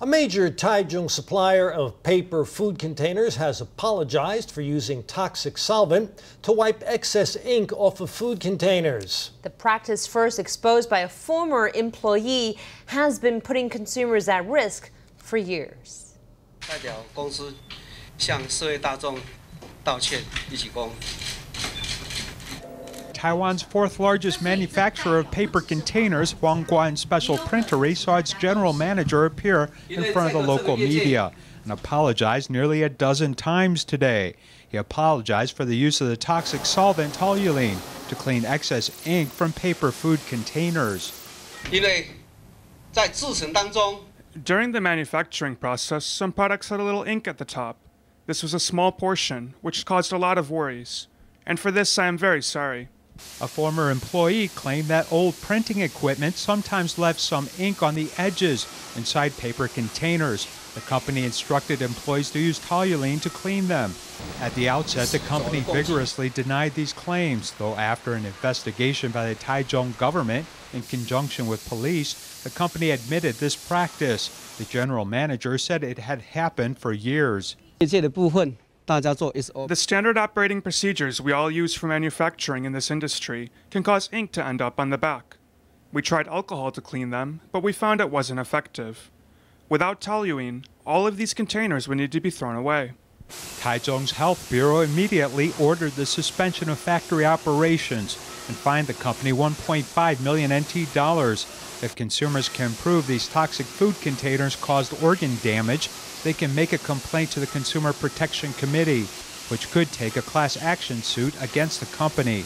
A major Taichung supplier of paper food containers has apologized for using toxic solvent to wipe excess ink off of food containers. The practice, first exposed by a former employee, has been putting consumers at risk for years. 代表公司向社会大众道歉，一起攻。 Taiwan's fourth largest manufacturer of paper containers, Huang Guan Special Printery, saw its general manager appear in front of the local media and apologized nearly a dozen times today. He apologized for the use of the toxic solvent toluene to clean excess ink from paper food containers. During the manufacturing process, some products had a little ink at the top. This was a small portion, which caused a lot of worries. And for this, I am very sorry. A former employee claimed that old printing equipment sometimes left some ink on the edges inside paper containers. The company instructed employees to use toluene to clean them. At the outset, the company vigorously denied these claims, though after an investigation by the Taichung government in conjunction with police, the company admitted this practice. The general manager said it had happened for years. 业界的部分， 大家做 The standard operating procedures we all use for manufacturing in this industry can cause ink to end up on the back. We tried alcohol to clean them, but we found it wasn't effective. Without toluene, all of these containers would need to be thrown away. Taichung's health bureau immediately ordered the suspension of factory operations and fined the company 1.5 million NT dollars. If consumers can prove these toxic food containers caused organ damage, they can make a complaint to the Consumer Protection Committee, which could take a class action suit against the company.